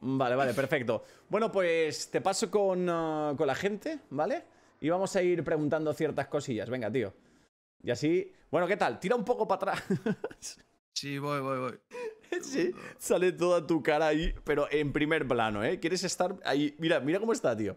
Vale, vale, perfecto. Bueno, pues te paso con, uh, con la gente, ¿vale? Y vamos a ir preguntando ciertas cosillas. Venga, tío. Y así. Bueno, ¿qué tal? Tira un poco para atrás. Sí, voy, voy, voy. sí, sale toda tu cara ahí, pero en primer plano, ¿eh? ¿Quieres estar ahí? Mira, mira cómo está, tío.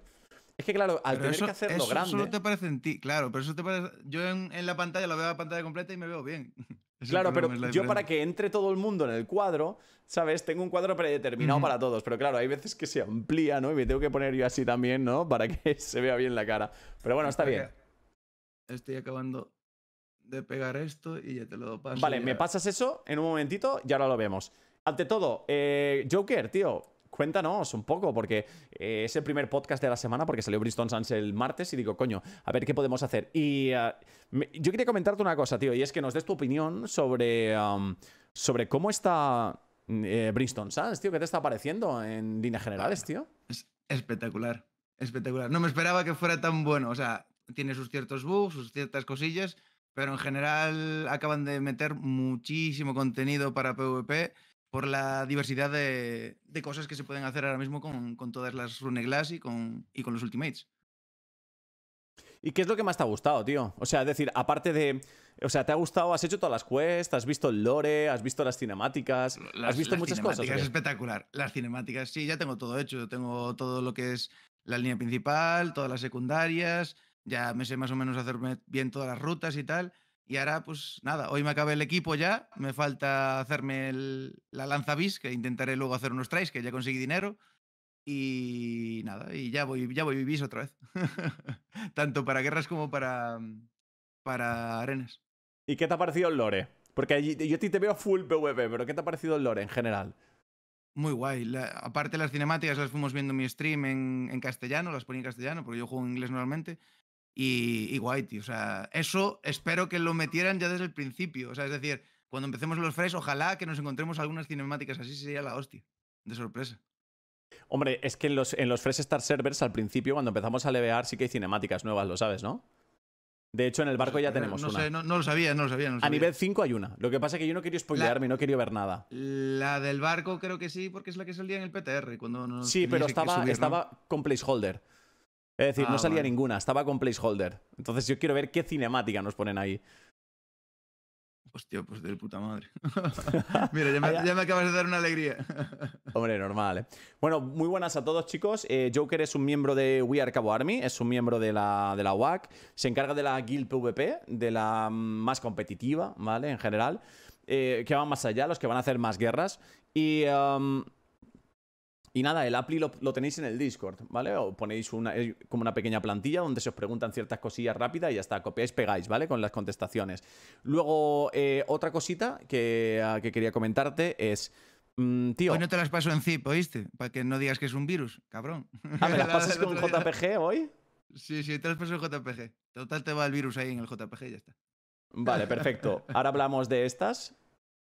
Es que claro, al Pero tener eso, que hacerlo eso grande. solo te parece en ti, claro, pero eso te parece. Yo en, en la pantalla lo veo a pantalla completa y me veo bien. Claro, pero yo para que entre todo el mundo en el cuadro, ¿sabes? Tengo un cuadro predeterminado para todos, pero claro, hay veces que se amplía, ¿no? Y me tengo que poner yo así también, ¿no? Para que se vea bien la cara. Pero bueno, está bien. Estoy acabando de pegar esto y ya te lo paso. Vale, ya. me pasas eso en un momentito y ahora lo vemos. Ante todo, eh, Joker, tío, cuéntanos un poco, porque eh, es el primer podcast de la semana, porque salió Bristol Sans el martes y digo, coño, a ver qué podemos hacer. Y me- yo quería comentarte una cosa, tío, y es que nos des tu opinión sobre, sobre cómo está eh, Bristol Sans, tío, ¿qué te está pareciendo en líneas generales, tío? Es espectacular, espectacular. No me esperaba que fuera tan bueno. O sea, tiene sus ciertos bugs, sus ciertas cosillas, pero en general acaban de meter muchísimo contenido para PvP por la diversidad de, de cosas que se pueden hacer ahora mismo con, con todas las Rune Glass y con, y con los Ultimates. ¿Y qué es lo que más te ha gustado, tío? O sea, es decir, aparte de. O sea, ¿te ha gustado? ¿Has hecho todas las quests? ¿Has visto el lore? ¿Has visto las cinemáticas? Las- ¿Has visto las muchas cosas? cinemáticas? Es espectacular. Las cinemáticas, sí, ya tengo todo hecho. Tengo todo lo que es la línea principal, todas las secundarias. Ya me sé más o menos hacerme bien todas las rutas y tal. Y ahora, pues nada, hoy me acabé el equipo ya. Me falta hacerme el- la lanza bis, que intentaré luego hacer unos tries, que ya conseguí dinero. Y nada, y ya voy, ya voy bis otra vez. Tanto para guerras como para, para arenas. ¿Y qué te ha parecido el lore? Porque yo a ti te veo full PvP, pero ¿qué te ha parecido el lore en general? Muy guay. La- aparte las cinemáticas las fuimos viendo en mi stream en, en castellano, las ponía en castellano, porque yo juego en inglés normalmente. Y, y guay, tío. O sea, eso espero que lo metieran ya desde el principio. O sea, es decir, cuando empecemos los fresh, ojalá que nos encontremos algunas cinemáticas así, sería la hostia. De sorpresa. Hombre, es que en los, en los Fresh Start Servers al principio, cuando empezamos a levear, sí que hay cinemáticas nuevas, lo sabes, ¿no? De hecho, en el barco ya tenemos no una. Sé, no, lo sabía, no lo sabía. lo A sabía. nivel 5 hay una. Lo que pasa es que yo no quería spoilearme y no quería ver nada. La del barco creo que sí, porque es la que salía en el PTR. Cuando Sí, pero estaba, estaba con placeholder. Es decir, no Ah, salía ninguna, estaba con placeholder. Entonces yo quiero ver qué cinemática nos ponen ahí. Hostia, pues de puta madre. Mira, ya me, Allá- ya me acabas de dar una alegría. Hombre, normal, ¿eh? Bueno, muy buenas a todos, chicos. Eh, Joker es un miembro de We Are Cabo Army, es un miembro de la, de la UAC. Se encarga de la Guild PvP, de la más competitiva, ¿vale? En general. eh, que van más allá, los que van a hacer más guerras. Y. um, y nada, el Appli lo, lo tenéis en el Discord, ¿vale? O ponéis una, es como una pequeña plantilla donde se os preguntan ciertas cosillas rápidas y ya está, copiáis, pegáis, ¿vale? Con las contestaciones. Luego, eh, otra cosita que, ah, que quería comentarte es, mm, tío, Hoy no te las paso en zip, ¿oíste? Para que no digas que es un virus, cabrón. ah, ¿me las La- pasas con JPG hoy? Sí, sí, te las paso en JPG. Total, te va el virus ahí en el JPG y ya está. Vale, perfecto. Ahora hablamos de estas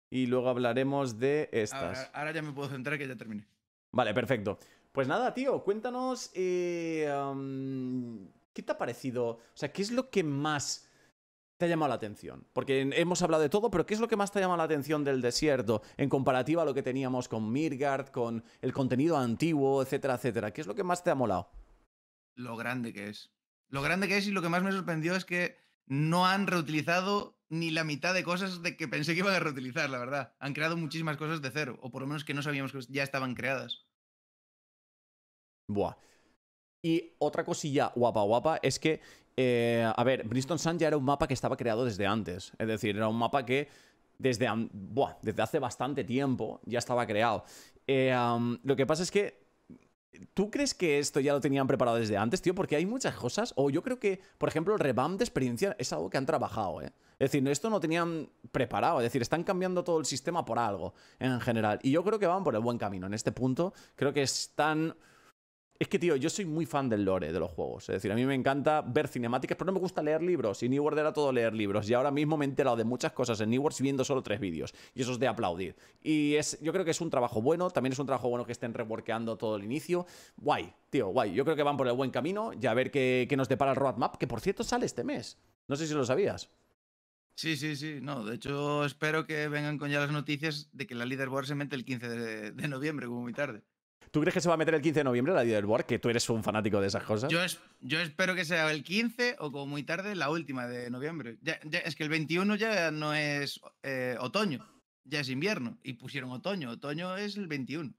y luego hablaremos de estas. Ahora, ahora ya me puedo centrar que ya terminé. Vale, perfecto. Pues nada, tío, cuéntanos eh, qué te ha parecido, o sea, qué es lo que más te ha llamado la atención. Porque hemos hablado de todo, pero ¿qué es lo que más te ha llamado la atención del desierto en comparativa a lo que teníamos con Mirgard, con el contenido antiguo, etcétera, etcétera? ¿Qué es lo que más te ha molado? Lo grande que es. Lo grande que es y lo que más me sorprendió es que no han reutilizado ni la mitad de cosas de que pensé que iban a reutilizar, la verdad. Han creado muchísimas cosas de cero, o por lo menos que no sabíamos que ya estaban creadas. Buah. Y otra cosilla guapa, guapa, es que, eh, a ver, Brimstone Sun ya era un mapa que estaba creado desde antes. Es decir, era un mapa que desde, desde hace bastante tiempo ya estaba creado. Eh, lo que pasa es que, ¿tú crees que esto ya lo tenían preparado desde antes, tío? Porque hay muchas cosas, o yo creo que, por ejemplo, el revamp de experiencia es algo que han trabajado, ¿eh? Es decir, esto no tenían preparado, es decir, están cambiando todo el sistema por algo, en general. Y yo creo que van por el buen camino. En este punto, creo que están... Es que, tío, yo soy muy fan del lore de los juegos. Es decir, a mí me encanta ver cinemáticas, pero no me gusta leer libros. Y New World era todo leer libros. Y ahora mismo me he enterado de muchas cosas en New World viendo solo tres vídeos. Y eso es de aplaudir. Y es, yo creo que es un trabajo bueno. También es un trabajo bueno que estén reworkeando todo el inicio. Guay, tío, guay. Yo creo que van por el buen camino. Y a ver qué, qué nos depara el roadmap, que por cierto sale este mes. No sé si lo sabías. Sí, sí, sí. No, de hecho, espero que vengan con ya las noticias de que la leaderboard se mete el 15 de, de noviembre, como muy tarde. ¿Tú crees que se va a meter el 15 de noviembre la Leaderboard? Que tú eres un fanático de esas cosas. Yo, es, yo espero que sea el 15 o como muy tarde la última de noviembre. Ya, ya, es que el 21 ya no es eh, otoño, ya es invierno. Y pusieron otoño. Otoño es el 21.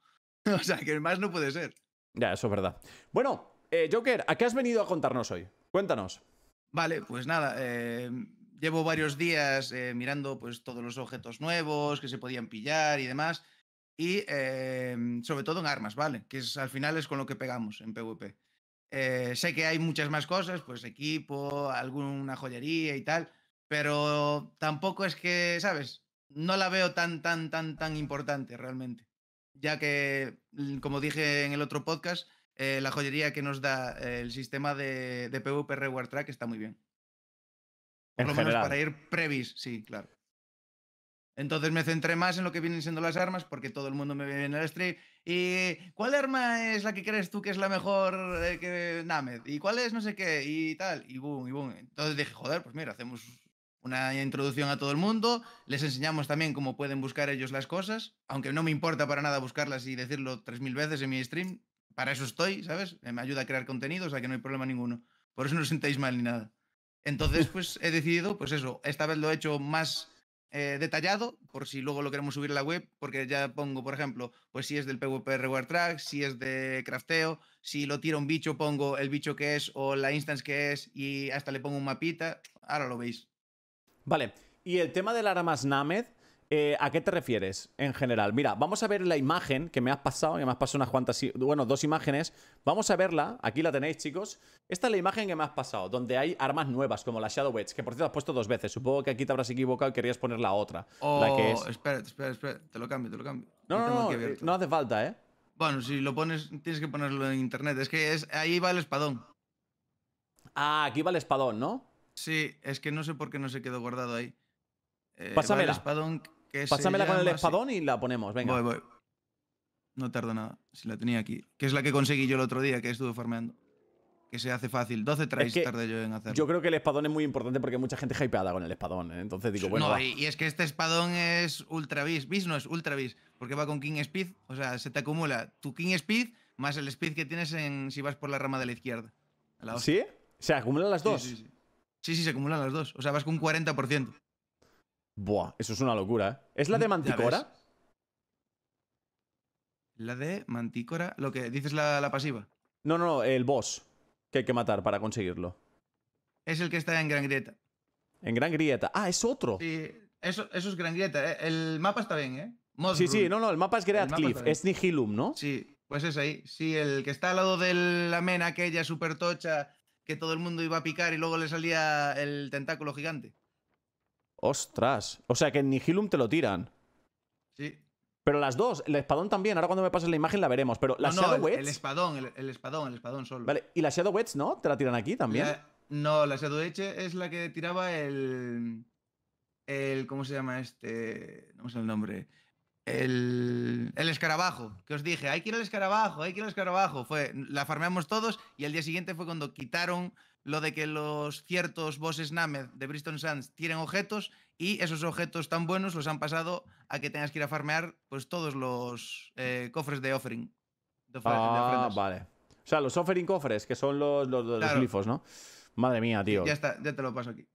o sea, que más no puede ser. Ya, eso es verdad. Bueno, eh, Joker, ¿a qué has venido a contarnos hoy? Cuéntanos. Vale, pues nada, eh, llevo varios días mirando pues todos los objetos nuevos que se podían pillar y demás. Y eh, sobre todo en armas, ¿vale? Que es, al final es con lo que pegamos en PvP. Eh, sé que hay muchas más cosas, pues equipo, alguna joyería y tal, pero tampoco es que, ¿sabes? No la veo tan, tan, tan, tan importante realmente. Ya que, como dije en el otro podcast, eh, la joyería que nos da el sistema de, de PvP Reward Track está muy bien. Por En lo menos general. para ir previs, sí, claro. Entonces me centré más en lo que vienen siendo las armas, porque todo el mundo me ve en el stream. ¿Y cuál arma es la que crees tú que es la mejor eh, que Named? ¿Y cuál es no sé qué? Y tal, y boom, y boom. Entonces dije, joder, pues mira, hacemos una introducción a todo el mundo, les enseñamos también cómo pueden buscar ellos las cosas, aunque no me importa para nada buscarlas y decirlo 3.000 veces en mi stream, para eso estoy, ¿sabes? Eh, Me ayuda a crear contenido, o sea que no hay problema ninguno. Por eso no os sentéis mal ni nada. Entonces, pues he decidido, pues eso, esta vez lo he hecho más eh, detallado, por si luego lo queremos subir a la web, porque ya pongo, por ejemplo, pues si es del PvP Reward Track, si es de crafteo, si lo tira un bicho, pongo el bicho que es o la instance que es y hasta le pongo un mapita. Ahora lo veis. Vale, y el tema del armas Named, eh, ¿a qué te refieres en general? Mira, vamos a ver la imagen que me has pasado, que me has pasado unas cuantas, bueno, dos imágenes. Vamos a verla, aquí la tenéis, chicos. Esta es la imagen que me has pasado, donde hay armas nuevas, como la Shadow Edge, que por cierto has puesto dos veces. Supongo que aquí te habrás equivocado y querías poner la otra. la que Oh, es... espera, espera, espera, te lo cambio, te lo cambio. No, Lo no, no, eh, no hace falta, ¿eh? Bueno, si lo pones, tienes que ponerlo en internet. Es que es, ahí va el espadón. Ah, aquí va el espadón, ¿no? Sí, es que no sé por qué no se quedó guardado ahí. Eh, va el Pásamela. espadón que Pásamela con el espadón y la ponemos, venga. Voy, voy. No tardo nada. Si la tenía aquí. Que es la que conseguí yo el otro día, que estuve farmeando. Que se hace fácil. 12 tries que tardé yo en hacerlo. Yo creo que el espadón es muy importante porque hay mucha gente hypeada con el espadón, ¿eh? Entonces digo, bueno, no, y, y es que este espadón es ultra bis. Bis no es ultra bis, porque va con King Speed. O sea, se te acumula tu King Speed más el speed que tienes en si vas por la rama de la izquierda. La. ¿Sí? ¿Se acumulan las Sí, dos? Sí, sí. sí, sí, se acumulan las dos. O sea, vas con un 40%. Buah, eso es una locura, ¿eh? ¿Es la de Manticora? La de Mantícora, lo que dices la, la pasiva. No, no, no, el boss que hay que matar para conseguirlo. Es el que está en Gran Grieta. En Gran Grieta. Ah, es otro. Sí, Sí, eso, eso es Gran Grieta. ¿eh? El mapa está bien, ¿eh? Mod sí, Rule. no, no, el mapa es Great Cliff, es Nihilum, ¿no? Sí, pues es ahí. Sí, el que está al lado de la mena aquella super tocha que todo el mundo iba a picar y luego le salía el tentáculo gigante. Ostras. O sea que en Nihilum te lo tiran. Sí. Pero las dos, el espadón también, ahora cuando me pases la imagen la veremos. Pero la no, no, Shadow el, Edge. el espadón, el, el espadón, el espadón solo. Vale, y la Shadow Edge, ¿no? ¿Te la tiran aquí también? La- no, la Shadow Edge es la que tiraba el. El. ¿Cómo se llama este? No sé el nombre. El, el escarabajo, que os dije, hay que ir al escarabajo, hay que ir al escarabajo. Fue, la farmeamos todos y al día siguiente fue cuando quitaron lo de que los ciertos bosses Named de Bristol Sands tienen objetos y esos objetos tan buenos los han pasado a que tengas que ir a farmear pues todos los eh, cofres de offering. De, ofre- de Ah, vale. O sea, los offering cofres, que son los, los, los Claro. glifos, ¿no? Madre mía, tío. Ya está, ya te lo paso aquí.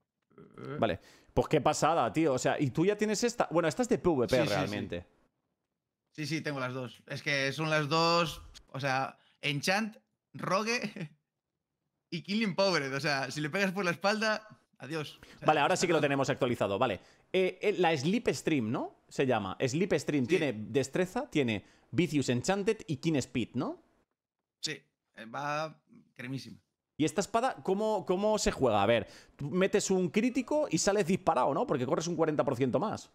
Vale. Pues qué pasada, tío. O sea, y tú ya tienes esta. Bueno, esta es de PvP Sí, sí, sí. realmente. Sí, sí, tengo las dos. Es que son las dos. O sea, Enchant, Rogue y Killing Powered. O sea, si le pegas por la espalda, adiós. O sea, Vale, ahora sí que lo tenemos actualizado. Vale. Eh, eh, la Sleep Stream, ¿no? Se llama. Sleep Stream Sí. tiene destreza, tiene Vicious Enchanted y King Speed, ¿no? Sí, eh, va cremísima. Y esta espada, ¿cómo, ¿cómo se juega? A ver, tú metes un crítico y sales disparado, ¿no? Porque corres un 40% más.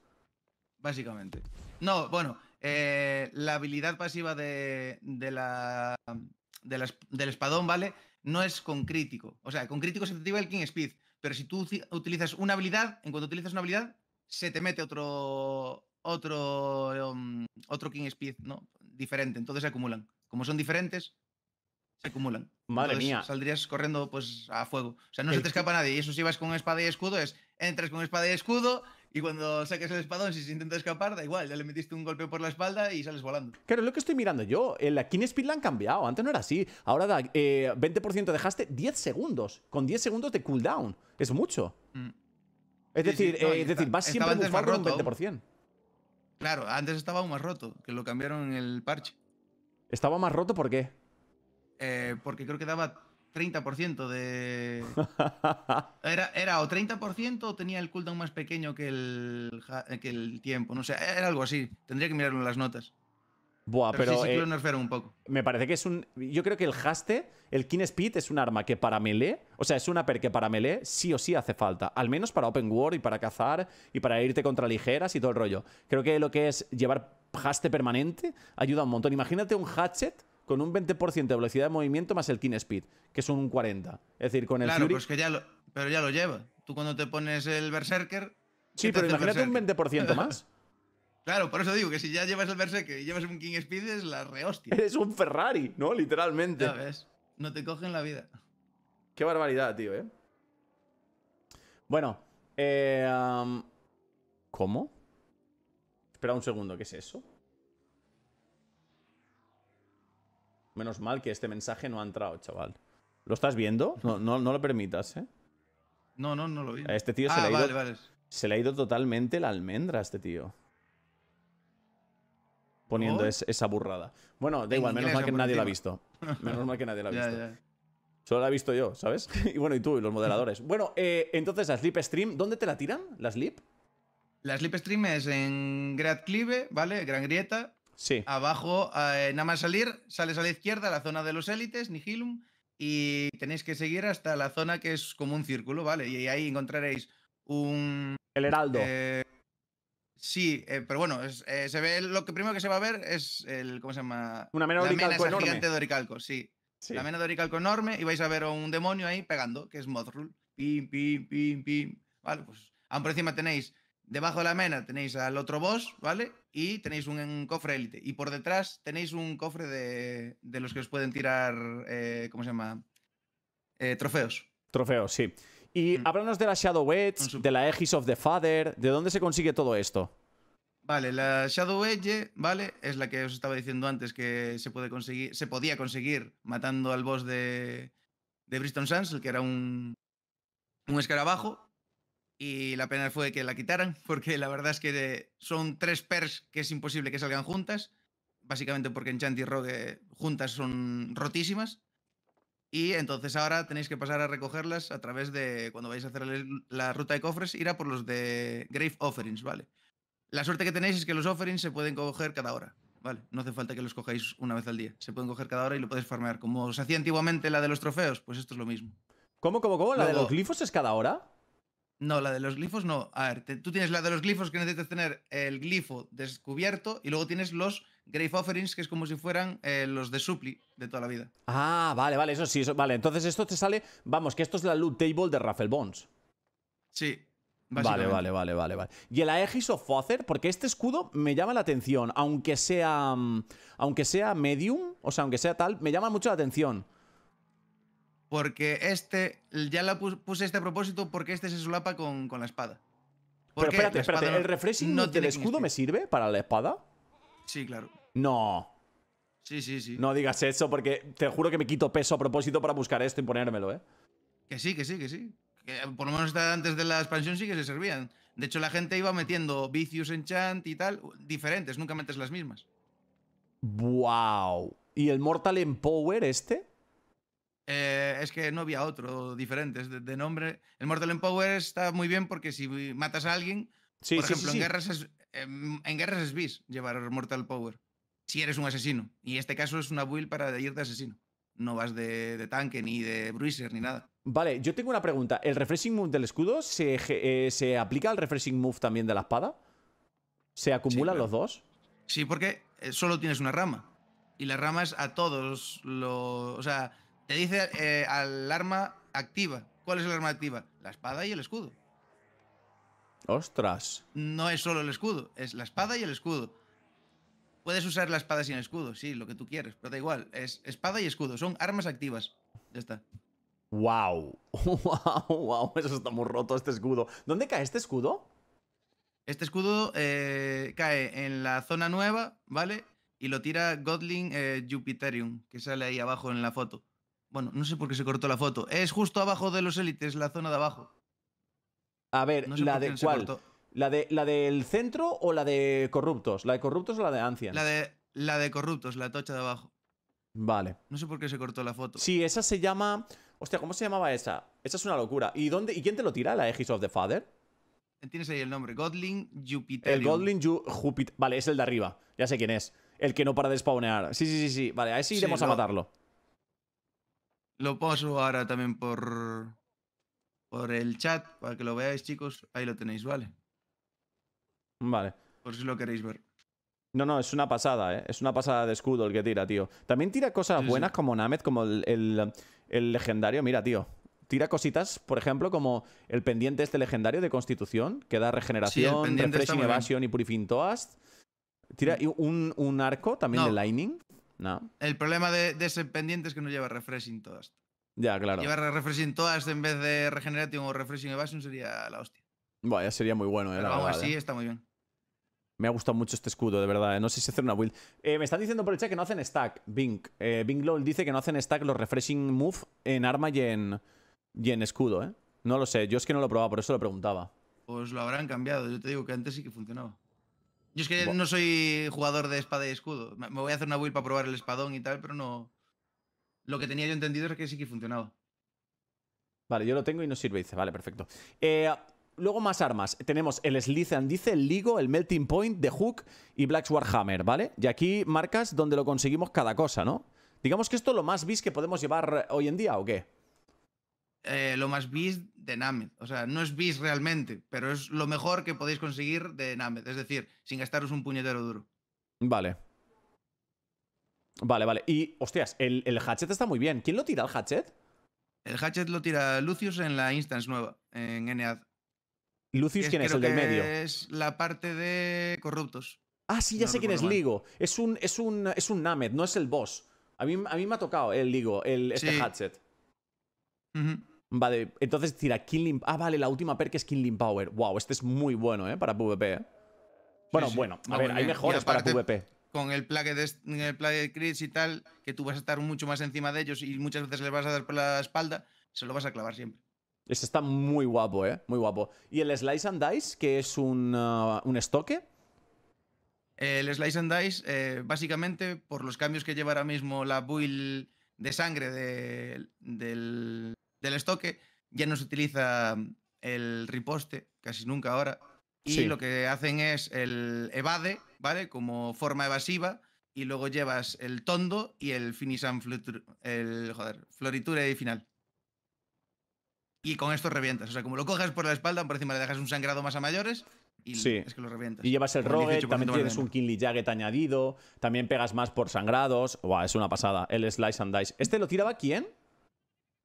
Básicamente. No, bueno, eh, la habilidad pasiva de, de la, de la del espadón, ¿vale? No es con crítico. O sea, con crítico se te activa el King Speed. Pero si tú uti- utilizas una habilidad, en cuanto utilizas una habilidad, se te mete otro. Otro. um, otro King Speed, ¿no? Diferente. Entonces se acumulan. Como son diferentes, se acumulan. Madre Entonces mía. Saldrías corriendo pues a fuego. O sea, no El se te escapa nadie. Y eso si vas con espada y escudo es. Entras con espada y escudo Y cuando saques el espadón, si se intenta escapar, da igual, ya le metiste un golpe por la espalda y sales volando. Claro, es lo que estoy mirando yo. En la King Speed la han cambiado. Antes no era así. Ahora da eh, 20% dejaste 10 segundos. Con 10 segundos de cooldown. Es mucho. Mm. Es Sí, decir, sí, no, eh, es decir, vas siempre bufado con un roto. 20%. Claro, antes estaba aún más roto, que lo cambiaron en el parche. Estaba más roto, ¿por qué? Eh, porque creo que daba 30% de. Era, era o 30% o tenía el cooldown más pequeño que el, que el tiempo. No sé, era algo así. Tendría que mirarlo en las notas. Buah, Pero, pero, sí, sí que eh, lo un poco. me parece que es un. Yo creo que el haste, el King Speed, es un arma que para melee, o sea, es una per que para melee sí o sí hace falta. Al menos para Open World y para cazar y para irte contra ligeras y todo el rollo. Creo que lo que es llevar haste permanente ayuda un montón. Imagínate un hatchet con un 20% de velocidad de movimiento más el King Speed, que son un 40. Es decir, con el Claro, Fury. pues que ya lo, pero ya lo lleva. Tú cuando te pones el Berserker. sí, ¿qué te pero imagínate un Berserker? 20% más. Claro, por eso digo que si ya llevas el Berserker y llevas un King Speed es la rehostia. Eres un Ferrari, ¿no? Literalmente. Ya ves, no te cogen la vida. Qué barbaridad, tío, ¿eh? Bueno, eh, ¿cómo? Espera un segundo, ¿qué es eso? Menos mal que este mensaje no ha entrado, chaval. ¿Lo estás viendo? No, no, no lo permitas, ¿eh? No, no, no lo vi. A este tío se, ah, le ha ido, vale. se le ha ido totalmente la almendra a este tío. Poniendo ¿Oh? es- esa burrada. Bueno, da igual, menos mal que nadie lo ha visto. Menos mal que nadie lo ha visto. ya. Solo la he visto yo, ¿sabes? y bueno, y tú, y los moderadores. Bueno, eh, entonces la Sleep Stream, ¿dónde te la tiran? ¿La Sleep? La Slipstream es en Great Clive, ¿vale? Gran Grieta. Sí. Abajo, eh, nada más salir, sales a la izquierda, la zona de los élites, Nihilum, y tenéis que seguir hasta la zona que es como un círculo, ¿vale? Y ahí encontraréis un... El Heraldo. eh, sí, eh, pero bueno, es- eh, se ve lo que primero que se va a ver es el... ¿Cómo se llama? Una mena la oricalco enorme. gigante de oricalco, sí. Sí. La mena de oricalco enorme y vais a ver a un demonio ahí pegando, que es Mothrull. Pim, pim, pim, pim. Vale, pues aún por encima tenéis, debajo de la mena tenéis al otro boss, ¿vale? Y tenéis un, un cofre élite. Y por detrás tenéis un cofre de, de los que os pueden tirar, eh, ¿cómo se llama? Eh, trofeos. Trofeo, sí. Y Mm. háblanos de la Shadow Edge, de la Aegis of the Father. ¿De dónde se consigue todo esto? Vale, la Shadow Edge, ¿vale? Es la que os estaba diciendo antes que se puede conseguir, se podía conseguir matando al boss de, de Bristol Sands, el que era un, un escarabajo. Y la pena fue que la quitaran, porque la verdad es que son tres pers que es imposible que salgan juntas. Básicamente porque Enchant y Rogue juntas son rotísimas. Y entonces ahora tenéis que pasar a recogerlas a través de, cuando vais a hacer la ruta de cofres, ir a por los de Grave Offerings, ¿vale? La suerte que tenéis es que los offerings se pueden coger cada hora. Vale, no hace falta que los cojáis una vez al día. Se pueden coger cada hora y lo podéis farmear. Como se hacía antiguamente la de los trofeos, pues esto es lo mismo. ¿Cómo, cómo, cómo? ¿La de los glifos es cada hora? No, la de los glifos no. A ver, te- tú tienes la de los glifos que necesitas tener el glifo descubierto y luego tienes los Grave Offerings, que es como si fueran eh, los de Supli de toda la vida. Ah, vale, vale, eso sí. Eso, vale, entonces esto te sale. Vamos, que esto es la loot table de Raffle Bones. Sí. Vale, vale, vale, vale, vale. Y el Aegis of Father, porque este escudo me llama la atención, aunque sea. mm, Aunque sea medium, o sea, aunque sea tal, me llama mucho la atención. Porque este, ya la pus- puse este propósito porque este se solapa con, con la espada. ¿Por Pero espérate, espérate, ¿el refreshing no del escudo me sirve para la espada? Sí, claro. No. Sí, sí, sí. No digas eso porque te juro que me quito peso a propósito para buscar esto y ponérmelo, ¿eh? Que sí, que sí, que sí. Que eh, por lo menos antes de la expansión sí que se servían. De hecho, la gente iba metiendo vicios enchant y tal, diferentes, nunca metes las mismas. ¡Wow! ¿Y el Mortal Empower este? Eh, es que no había otro diferente, de, de nombre. El Mortal Empower está muy bien porque si matas a alguien, Sí, por sí, ejemplo, sí, en guerras es em, en guerras es bis llevar Mortal Power. Si eres un asesino. Y este caso es una build para ir de asesino. No vas de, de tanque, ni de bruiser, ni nada. Vale, yo tengo una pregunta. ¿El refreshing move del escudo se, eh, se aplica al refreshing move también de la espada? ¿Se acumulan claro. los dos? Sí, porque eh, solo tienes una rama. Y la rama es a todos los. O sea, te dice eh, al arma activa. ¿Cuál es el arma activa? La espada y el escudo. Ostras. No es solo el escudo, es la espada y el escudo. Puedes usar la espada sin escudo, sí, lo que tú quieres, pero da igual. Es espada y escudo, son armas activas. Ya está. ¡Wow! ¡Wow! ¡Wow! Eso está muy roto este escudo. ¿Dónde cae este escudo? Este escudo eh, cae en la zona nueva, ¿vale? Y lo tira Godling eh, Jupiterium, que sale ahí abajo en la foto. Bueno, no sé por qué se cortó la foto. Es justo abajo de los élites, la zona de abajo. A ver, No sé ¿la de cuál? ¿La, de, ¿La del centro o la de corruptos? ¿La de corruptos o la de Ancients? La de, la de corruptos, la tocha de abajo. Vale. No sé por qué se cortó la foto. Sí, esa se llama. Hostia, ¿cómo se llamaba esa? Esa es una locura. ¿Y dónde? ¿Y quién te lo tira? ¿La Aegis of the Father? Tienes ahí el nombre. Godling Jupiterium. El Godling Ju- Jupiter. Vale, es el de arriba. Ya sé quién es. El que no para de spawnear. Sí, sí, sí, sí. Vale, a ese Sí, iremos a lo- matarlo. Lo paso ahora también por, por el chat para que lo veáis, chicos. Ahí lo tenéis, ¿vale? Vale. Por si lo queréis ver. No, no, es una pasada, ¿eh? Es una pasada de escudo el que tira, tío. También tira cosas Sí, sí. buenas como Named, como el, el- el legendario. Mira, tío. Tira cositas, por ejemplo, como el pendiente este legendario de Constitución, que da regeneración, está Refreshing bien. Evasion y Purifying Toast. Tira y un, un arco también No. de Lightning. No. El problema de, de ese pendiente es que no lleva refreshing todas. Ya, claro. Llevar refreshing todas en vez de regeneration o refreshing evasion sería la hostia. Buah, ya sería muy bueno, eh, Pero la aún verdad, así eh. está muy bien. Me ha gustado mucho este escudo, de verdad. eh. No sé si hacer una build. Eh, me están diciendo por el chat que no hacen stack. Bing. Eh, LOL dice que no hacen stack los refreshing move en arma y en, y en escudo, ¿eh? No lo sé. Yo es que no lo he probado, por eso lo preguntaba. Pues lo habrán cambiado. Yo te digo que antes sí que funcionaba. Yo es que no soy jugador de espada y escudo. Me voy a hacer una build para probar el espadón y tal, pero no. Lo que tenía yo entendido es que sí que funcionaba. Vale, yo lo tengo y no sirve, dice. Vale, perfecto. Eh, luego más armas. Tenemos el Slither dice, el Ligo, el Melting Point, The Hook y Black's Warhammer, ¿vale? Y aquí marcas donde lo conseguimos cada cosa, ¿no? Digamos que esto es lo más bis que podemos llevar hoy en día, ¿o qué? Eh, lo más bis de Named. O sea, no es bis realmente, pero es lo mejor que podéis conseguir de Named. Es decir, sin gastaros un puñetero duro. Vale. Vale, vale. Y, hostias, el, el hatchet está muy bien. ¿Quién lo tira el hatchet? El hatchet lo tira Lucius en la instance nueva, en NAD. Lucius, ¿quién es? creo El del que medio. Es la parte de corruptos. Ah, sí, ya no sé quién es mal. Ligo. Es un, es un, es un Named, no es el boss. A mí, a mí me ha tocado el Ligo, el, este Sí. hatchet. Ujú. Vale, entonces tira Killing... Ah, vale, la última perk es Killing Power. Wow, este es muy bueno, ¿eh? Para PvP, ¿eh? Bueno, sí. bueno, a Va ver, hay mejores para PvP. Con el plague de, el plague de crits y tal, que tú vas a estar mucho más encima de ellos y muchas veces les vas a dar por la espalda, se lo vas a clavar siempre. Este está muy guapo, ¿eh? Muy guapo. Y el Slice and Dice, que es un, ah, un estoque. El Slice and Dice, eh, básicamente, por los cambios que lleva ahora mismo la build de sangre de- del, del estoque, ya no se utiliza el riposte, casi nunca ahora. Y Sí. lo que hacen es el evade, ¿vale? Como forma evasiva. Y luego llevas el tondo y el finish and flutur- el, joder, floriture final. Y con esto revientas. O sea, como lo coges por la espalda, por encima le dejas un sangrado más a mayores y Sí. es que lo revientas. Y llevas el Rogue, 18% también tienes un Kinley Jagged añadido. También pegas más por sangrados. Buah, es una pasada. El Slice and Dice. ¿Este lo tiraba quién?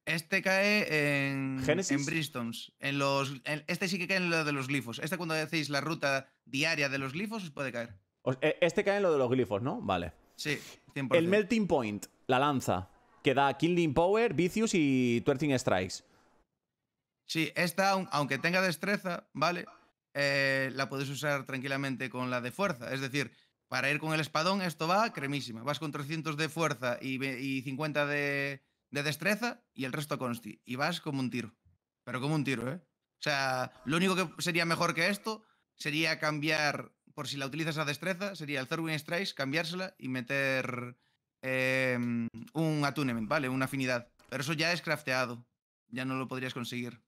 Este cae en, ¿Génesis? en Bristons. En los, en- este sí que cae en lo de los glifos. Este cuando hacéis la ruta diaria de los glifos os puede caer. Eh, Este cae en lo de los glifos, ¿no? Vale. Sí, 100%. El Melting Point, la lanza, que da Killing Power, Vicious y Twerking Strikes. Sí, esta, aun- aunque tenga destreza, ¿vale? Eh, la puedes usar tranquilamente con la de fuerza. Es decir, para ir con el espadón, esto va cremísima. Vas con 300 de fuerza y 50 de, de destreza y el resto consti. Y vas como un tiro. Pero como un tiro, ¿eh? O sea, lo único que sería mejor que esto sería cambiar, por si la utilizas a destreza, sería el Thorwing Strikes, cambiársela y meter eh, un attunement, ¿vale? Una afinidad. Pero eso ya es crafteado. Ya no lo podrías conseguir.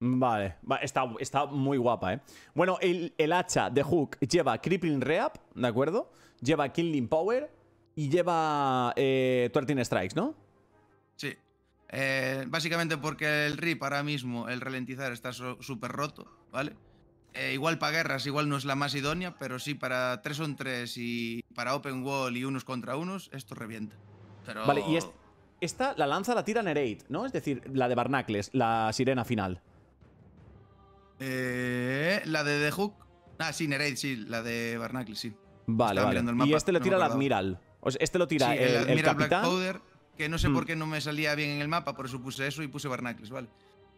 Vale, va, está, está muy guapa, ¿eh? Bueno, el, el hacha de Hook lleva Crippling Reap, ¿de acuerdo? Lleva Killing Power y lleva eh, Twerking Strikes, ¿no? Sí. Eh, básicamente porque el RIP ahora mismo, el ralentizar está so- súper roto, ¿vale? Eh, igual para guerras, igual no es la más idónea, pero sí para 3 on 3 y para open wall y unos contra unos, esto revienta. Pero... Vale, y es- esta, la lanza la tira Nerate, ¿no? Es decir, la de Barnacles, la sirena final. Eh, la de The Hook. Ah, sí, Nereid, sí, la de Barnacle, sí. Vale, Estaba vale. y este lo no tira el. Admiral. O sea, este lo tira Sí, el, el Admiral Black capitán. Powder, que no sé Mm. por qué no me salía bien en el mapa, por eso puse eso y puse Barnacles, ¿vale?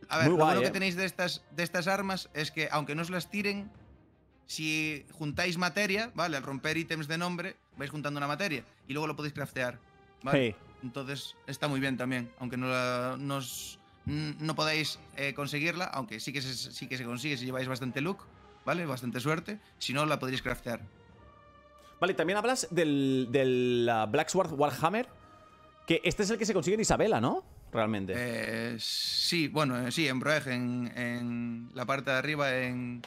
A ver, Muy lo guay, bueno ¿eh? que tenéis de estas, de estas armas es que, aunque no os las tiren, si juntáis materia, ¿vale? Al romper ítems de nombre, vais juntando una materia y luego lo podéis craftear, ¿vale? Entonces está muy bien también, aunque no, la- no podáis eh, conseguirla, aunque sí que, se, sí que se consigue si lleváis bastante look, ¿vale? Bastante suerte. Si no, la podréis craftear. Vale, también hablas del, del Black Sword Warhammer. Que este es el que se consigue en Isabela, ¿no? Realmente. Eh, sí, bueno, eh, sí, en Broeg, en, en la parte de arriba, en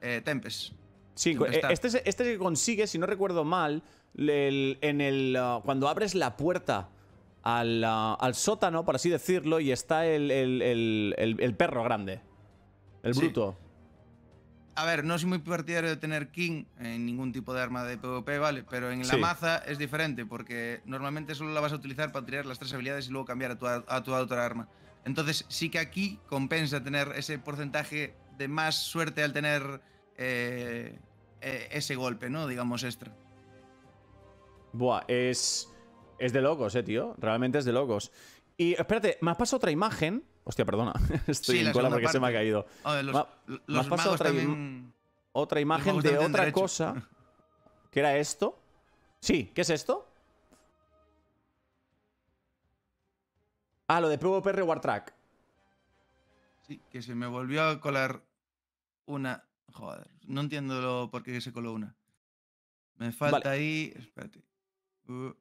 eh, Tempest. sí, eh, está. este, es- este se consigue, si no recuerdo mal, el- en el. ah, cuando abres la puerta al, ah, al sótano, por así decirlo, y está el, el- el- el- el perro grande. El Sí. A ver, no soy muy partidario de tener King en ningún tipo de arma de PvP, ¿vale? Pero en la Sí. maza es diferente, porque normalmente solo la vas a utilizar para tirar las tres habilidades y luego cambiar a tu, a tu otra arma. Entonces sí que aquí compensa tener ese porcentaje de más suerte al tener eh, eh, ese golpe, ¿no? Digamos extra. Buah, es. Es de locos, eh, tío. Realmente es de locos. Y espérate, me has pasado otra imagen. Hostia, perdona. Estoy Sí, en la cola porque se me ha caído. Los Ma- me los has pasado otra también... Otra imagen de otra derecho. cosa. ¿Qué era esto? Sí, ¿qué es esto? Ah, lo de PvP Reward Track. Sí, que se me volvió a colar una. Joder, no entiendo lo por qué se coló una. Me falta ahí. Espérate. Uh,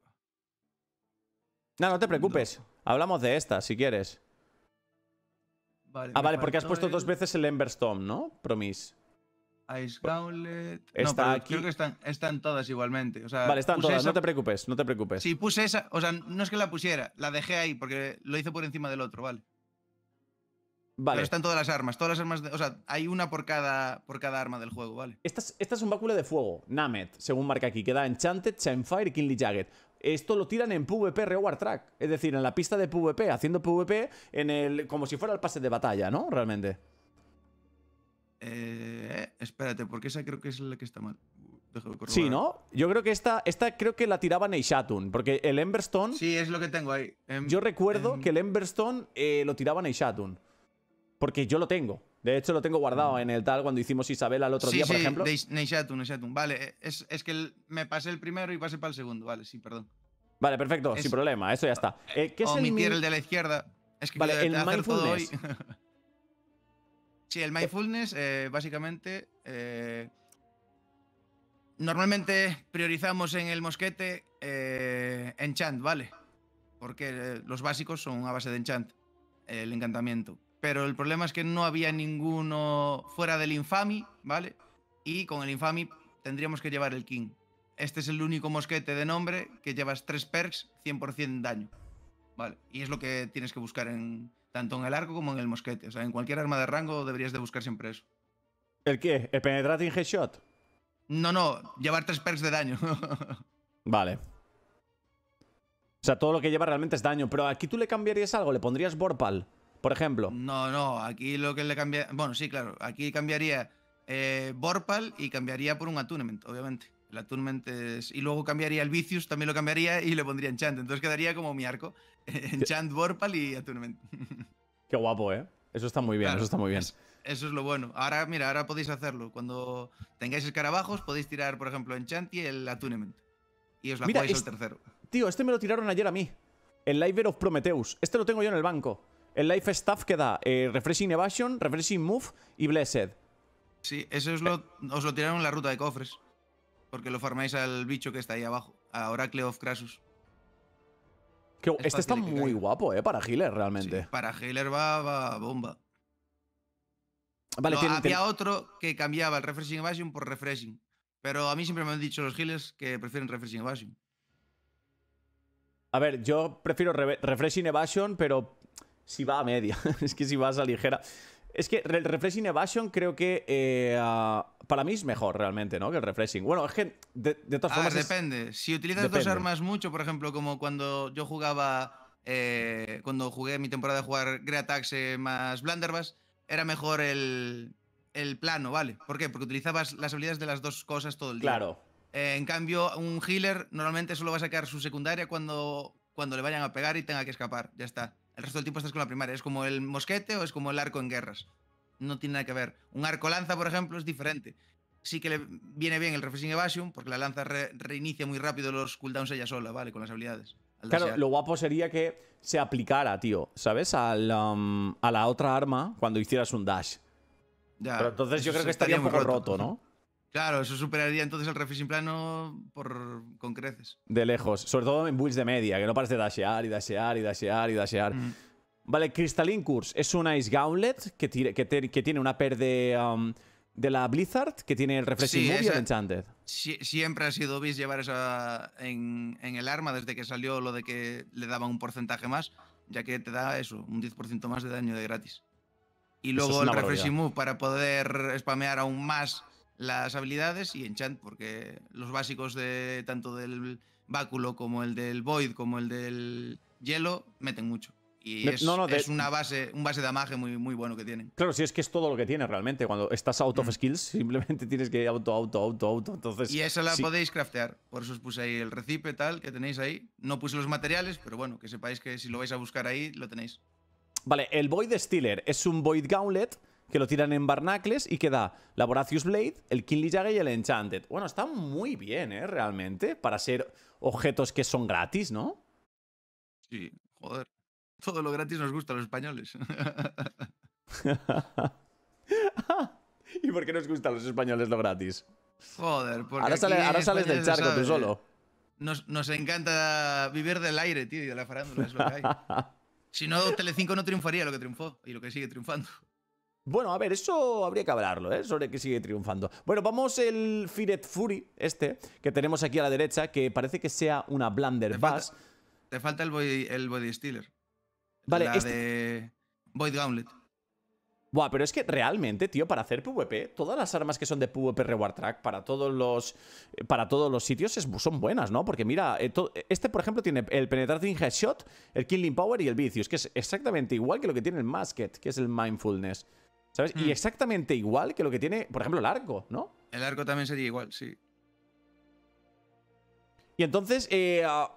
No, no te preocupes. Hablamos de esta, si quieres. Vale, Ah, vale, porque has puesto el dos veces el Emberstorm, ¿no? Promise. Ice Gauntlet. Está no, pero aquí. creo que están, están todas igualmente. O sea, Vale, están todas, esa- no te preocupes, no te preocupes. Sí, puse esa. O sea, no es que la pusiera, la dejé ahí porque lo hice por encima del otro, ¿vale? Vale. Pero están todas las armas. Todas las armas. de- o sea, hay una por cada, por cada arma del juego, ¿vale? Esta es, esta es un báculo de fuego, Namet, según marca aquí, que da Enchanted, Chainfire y Kingly Jagged. Esto lo tiran en PvP Reward Track, es decir, en la pista de PvP, haciendo PvP en el, como si fuera el pase de batalla, ¿no? Realmente. Eh, espérate, porque esa creo que es la que está mal. Sí. ¿no? Yo creo que esta, esta creo que la tiraba Neishatun, porque el Emberstone, Sí, es lo que tengo ahí. Em, yo recuerdo em, que el Emberstone eh, lo tiraba Neishatun. Porque yo lo tengo. De hecho, lo tengo guardado en el tal cuando hicimos Isabela el otro Mm. sí, día, por sí, ejemplo. Neis- Neishatun, Neishatun. Vale, es, es que el- me pasé el primero y pasé para el segundo. Vale, sí, perdón. Vale, perfecto, es- sin problema, eso ya está. Eh, ¿Qué es Omitir el de la izquierda. Es que Vale, el hacer todo hoy. mindfulness. sí, el mindfulness, eh, básicamente. eh, normalmente priorizamos en el mosquete eh, enchant, ¿vale? Porque los básicos son a base de enchant, el encantamiento. Pero el problema es que no había ninguno fuera del infami, ¿vale? Y con el infami tendríamos que llevar el king. Este es el único mosquete de nombre que llevas 3 perks, 100% daño. Vale, y es lo que tienes que buscar en tanto en el arco como en el mosquete. O sea, en cualquier arma de rango deberías de buscar siempre eso. ¿El qué? ¿El Penetrating Headshot? No, no, llevar 3 perks de daño. Vale. O sea, todo lo que lleva realmente es daño. Pero aquí tú le cambiarías algo, le pondrías Vorpal, por ejemplo. no, no, aquí lo que le cambia... Bueno, sí, claro, aquí cambiaría eh, Vorpal y cambiaría por un Attunement, obviamente. El Attunement es... Y luego cambiaría el Vicious, también lo cambiaría y le pondría Enchant. Entonces quedaría como mi arco. Enchant, Vorpal y Attunement. Qué guapo, ¿eh? Eso está muy bien, Claro, eso está muy bien. es- eso es lo bueno. Ahora, mira, ahora podéis hacerlo. Cuando tengáis escarabajos, podéis tirar, por ejemplo, Enchant y el Attunement. Y os la Mira, jugáis al tercero. Tío, este me lo tiraron ayer a mí. El Liver of Prometheus. Este lo tengo yo en el banco. El Life Staff que da eh, Refreshing Evasion, Refreshing Move y Blessed. Sí, eso es lo, os lo tiraron en la ruta de cofres. Porque lo farmáis al bicho que está ahí abajo, a Oracle of Crassus. Que- Es este está muy guapo, ¿eh? Para healer, Sí, realmente. para Healer va, va bomba. Vale, No, tiene- había tiene- otro que cambiaba el Refreshing Evasion por Refreshing. Pero a mí siempre me han dicho los healers que prefieren Refreshing Evasion. A ver, yo prefiero re- Refreshing Evasion, pero si va a media. es que si vas a ligera. Es que el Refreshing Evasion creo que eh, ah, para mí es mejor realmente, ¿no? Que el Refreshing. Bueno, es que de, de todas Ah, formas. es- depende. Si utilizas depende. dos armas mucho, por ejemplo, como cuando yo jugaba. eh, cuando jugué mi temporada de jugar Greatax eh, más Blunderbuss, era mejor el, el plano, ¿vale? ¿Por qué? Porque utilizabas las habilidades de las dos cosas todo el día. Claro. Eh, en cambio, un healer normalmente solo va a sacar su secundaria cuando, cuando le vayan a pegar y tenga que escapar. Ya está. El resto del tiempo estás con la primaria. Es como el mosquete o es como el arco en guerras. No tiene nada que ver. Un arco lanza, por ejemplo, es diferente. sí que le viene bien el Refreshing Evasion, porque la lanza re- reinicia muy rápido los cooldowns ella sola, ¿vale? Con las habilidades. Claro, lo guapo sería que se aplicara, tío, ¿sabes? Al, um, a la otra arma cuando hicieras un dash. Ya, Pero entonces yo creo que estaría un muy poco roto, ¿no? Claro, eso superaría entonces el Refreshing plano por, con creces. De lejos. Sobre todo en builds de media, que no pares de dashear y dashear y dashear y dashear. Mm. Vale, Crystalline Curse es un Ice Gauntlet que, tire- que, te- que tiene una per de, um, de la Blizzard, que tiene el Refreshing Sí, Move y el Enchanted. Sie- siempre ha sido bis llevar esa en, en el arma desde que salió lo de que le daban un porcentaje más, ya que te da eso, un 10% más de daño de gratis. Y luego el Refreshing. Move para poder spamear aún más las habilidades y Enchant, porque los básicos de tanto del Báculo como el del Void como el del Hielo meten mucho. Y es, no, no, de- es una base, un base de amaje muy, muy bueno que tienen. Claro, si es que es todo lo que tiene realmente. Cuando estás out of Mm. skills, simplemente tienes que auto, auto, auto, auto. Entonces, Y esa la sí. podéis craftear. Por eso os puse ahí el recipe tal que tenéis ahí. No puse los materiales, pero bueno, que sepáis que si lo vais a buscar ahí, lo tenéis. Vale, el Void Stealer es un Void Gauntlet que lo tiran en Barnacles y que da la Voracious Blade, el Kingly Jagger y el Enchanted. Bueno, está muy bien, ¿eh? Realmente, para ser objetos que son gratis, ¿no? Sí, joder. Todo lo gratis nos gusta a los españoles. ¿Y por qué nos gustan los españoles lo gratis? joder, porque Ahora, sale- sales del charco tú solo. Nos, nos encanta vivir del aire, tío, y de la farándula, es lo que hay. Si no, Telecinco no triunfaría lo que triunfó y lo que sigue triunfando. Bueno, a ver, eso habría que hablarlo, ¿eh? Sobre que sigue triunfando. Bueno, vamos el Firet Fury, este, que tenemos aquí a la derecha, que parece que sea una Te Blunderbuss. falta, te falta el, body, el body Stealer. Vale, la este- de Void Gauntlet. Buah, pero es que realmente, tío, para hacer PvP, todas las armas que son de PvP Reward Track para todos los para todos los sitios es- son buenas, ¿no? Porque mira, eh, este por ejemplo tiene el Penetrating Headshot, el Killing Power y el Vicious, que es exactamente igual que lo que tiene el Masket, que es el Mindfulness. ¿Sabes? Y Hmm. exactamente igual que lo que tiene, por ejemplo, el arco, ¿no? El arco también sería igual, sí. Y entonces, eh, ah,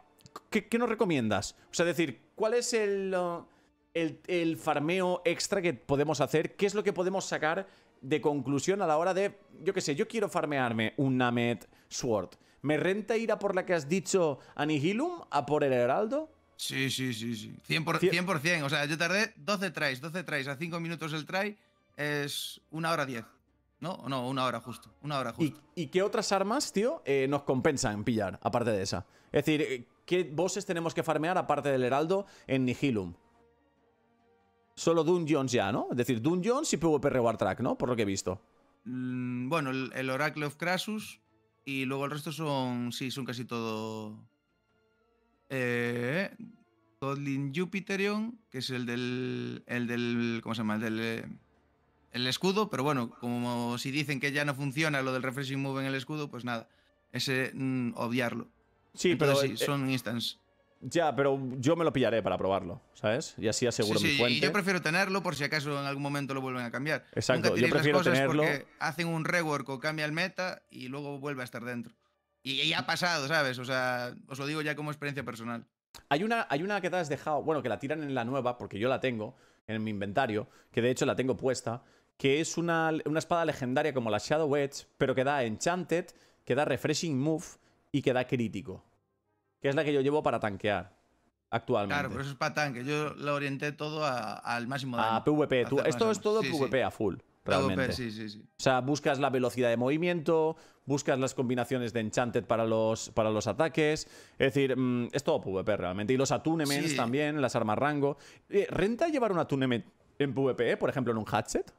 ¿qué, qué nos recomiendas? O sea, decir, ¿cuál es el, ah, el, el farmeo extra que podemos hacer? ¿Qué es lo que podemos sacar de conclusión a la hora de, yo qué sé, yo quiero farmearme un Namet Sword? ¿Me renta ir a por la que has dicho Anihilum, a por el Heraldo? Sí, sí, sí, sí. 100%, por, Cien- 100%. O sea, yo tardé 12 tries, 12 tries a 5 minutos el try es una hora 10. ¿No? No, una hora justo. Una hora ¿Y, justo. y qué otras armas, tío, eh, nos compensan pillar, aparte de esa? Es decir, eh, ¿qué bosses tenemos que farmear aparte del Heraldo en Nihilum? Solo Dungeons ya, ¿no? Es decir, Dungeons y PvP Reward Track, ¿no? Por lo que he visto. Mm, bueno, el, el Oracle of Crassus y luego el resto son, sí, son casi todo... Eh, Godlin Jupiterion, que es el del, el del, ¿cómo se llama? El del eh, el escudo, pero bueno, como si dicen que ya no funciona lo del Refreshing Move en el escudo, pues nada, ese mm, obviarlo. Sí, Entonces, pero sí, eh, son instants. ya, pero yo me lo pillaré para probarlo, ¿sabes? Y así aseguro Sí, mi fuente. y yo prefiero tenerlo por si acaso en algún momento lo vuelven a cambiar. Exacto, Nunca yo tiréis las prefiero cosas tenerlo. porque hacen un rework o cambia el meta y luego vuelve a estar dentro. Y, y ha pasado, ¿sabes? O sea, os lo digo ya como experiencia personal. Hay una, hay una que te has dejado, bueno, que la tiran en la nueva, porque yo la tengo en mi inventario, que de hecho la tengo puesta, que es una, una espada legendaria como la Shadow Edge, pero que da Enchanted, que da Refreshing Move y que da crítico. Que es la que yo llevo para tanquear actualmente. Claro, pero eso es para tanque. Yo lo orienté todo a- al máximo daño. a PvP. Tú- esto es todo Sí, sí. PvP a full, PvP, realmente. sí, sí, sí. O sea, buscas la velocidad de movimiento, buscas las combinaciones de Enchanted para los, para los ataques. Es decir, mm, es todo PvP realmente. Y los attunements Sí. también, las armas rango. Eh, ¿Renta llevar un attunement en PvP, por ejemplo, en un hatchet?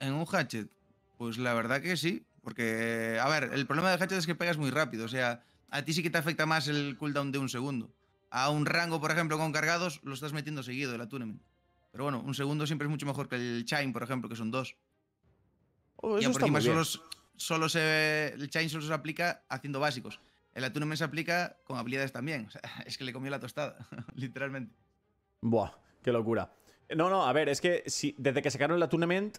En un hatchet, pues la verdad que sí. Porque, a ver, el problema del hatchet es que pegas muy rápido. O sea, a ti sí que te afecta más el cooldown de un segundo. A un rango, por ejemplo, con cargados, lo estás metiendo seguido, el attunement. Pero bueno, un segundo siempre es mucho mejor que el chain, por ejemplo, que son dos. Oh, eso por encima solo, solo se, el chain solo se aplica haciendo básicos. El attunement se aplica con habilidades también. O sea, es que le comió la tostada, literalmente. Buah, qué locura. No, no, a ver, es que si, desde que sacaron el attunement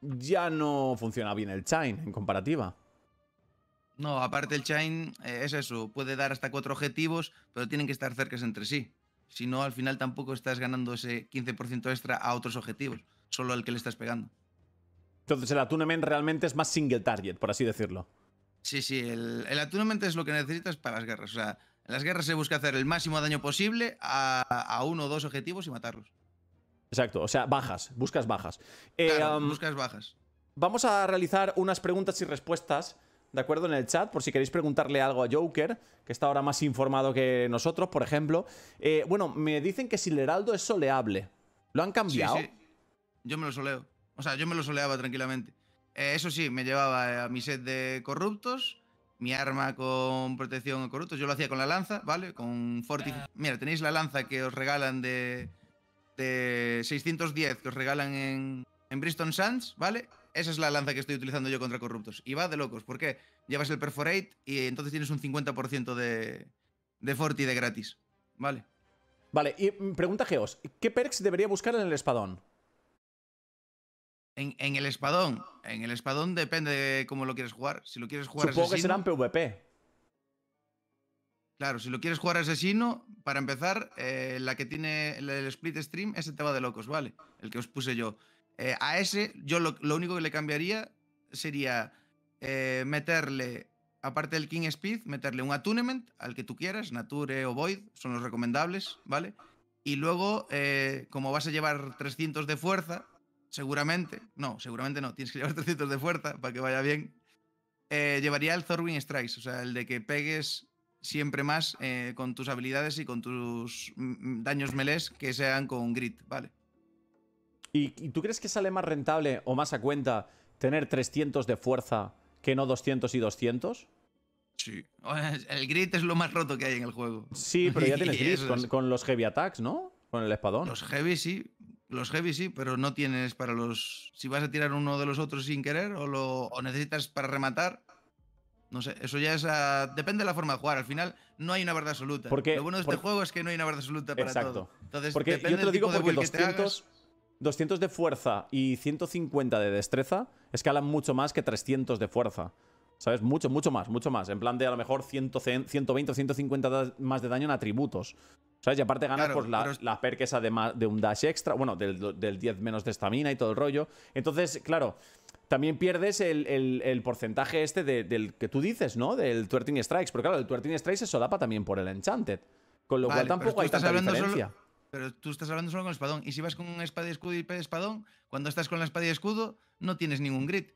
ya no funciona bien el chain en comparativa. No, aparte el chain eh, es eso, puede dar hasta cuatro objetivos, pero tienen que estar cercas entre sí. Si no, al final tampoco estás ganando ese 15% extra a otros objetivos, solo al que le estás pegando. Entonces el attunement realmente es más single target, por así decirlo. Sí, sí, el, el attunement es lo que necesitas para las guerras. O sea, en las guerras se busca hacer el máximo daño posible a, a uno o dos objetivos y matarlos. Exacto, o sea, bajas, buscas bajas. Eh, Claro, um, buscas bajas. Vamos a realizar unas preguntas y respuestas, ¿de acuerdo? En el chat, por si queréis preguntarle algo a Joker, que está ahora más informado que nosotros, por ejemplo. Eh, bueno, me dicen que si el heraldo es soleable. ¿Lo han Sí, cambiado? sí. Yo me lo soleo. O sea, yo me lo soleaba tranquilamente. Eh, eso sí, me llevaba a mi set de corruptos, mi arma con protección a corruptos. Yo lo hacía con la lanza, ¿vale? Con Forti. Mira, tenéis la lanza que os regalan de, de 610 que os regalan en, en Bristol Sands, ¿vale? Esa es la lanza que estoy utilizando yo contra corruptos. Y va de locos. ¿Por qué? Llevas el Perforate y entonces tienes un 50% de, de Forti de gratis. ¿Vale? Vale, y mm, pregunta Geos, ¿qué perks debería buscar en el espadón? En, en el espadón. En el espadón depende de cómo lo quieres jugar. Si lo quieres jugar Supongo que serán PvP. Claro, si lo quieres jugar asesino, para empezar, eh, la que tiene el, split stream, ese te va de locos, ¿vale? El que os puse yo. Eh, a ese, yo lo, único que le cambiaría sería eh, meterle, aparte del King Speed, meterle un attunement al que tú quieras, Nature o Void, son los recomendables, ¿vale? Y luego, como vas a llevar 300 de fuerza, seguramente, no, seguramente no, tienes que llevar 300 de fuerza para que vaya bien, llevaría el Thorwing Strikes, o sea, el de que pegues siempre más eh, con tus habilidades y con tus mm, daños melés que sean con grit, ¿vale? ¿Y, y tú crees que sale más rentable o más a cuenta tener 300 de fuerza que no 200 y 200? Sí. El grit es lo más roto que hay en el juego. Sí, pero ya tienes con, es- con los heavy attacks, ¿no? Con el espadón. Los heavy sí, los heavy sí, pero no tienes para los... Si vas a tirar uno de los otros sin querer o, lo, o necesitas para rematar, no sé, eso ya es... a- depende de la forma de jugar. Al final no hay una verdad absoluta. Porque- lo bueno de este porque- juego es que no hay una verdad absoluta para Exacto. todo. Entonces, Porque depende yo te lo digo porque build que te 200, hagas. 200 de fuerza y 150 de destreza escalan mucho más que 300 de fuerza. ¿Sabes? Mucho, mucho más, mucho más. En plan de a lo mejor 100, 120 o 150 da- más de daño en atributos. ¿Sabes? Y aparte ganas Claro, pues, la, pero la perk esa de un dash extra, bueno, del, del 10 menos de estamina y todo el rollo. Entonces, claro, también pierdes el, el- el porcentaje este de- del que tú dices, ¿no? Del 13 Strikes. Pero claro, el 13 Strikes se solapa también por el Enchanted. Con lo Vale, cual tampoco hay tanta hablando solo- diferencia. Pero tú estás hablando solo con el espadón. Y si vas con un espada y escudo y espadón, cuando estás con la espada y escudo, no tienes ningún grit.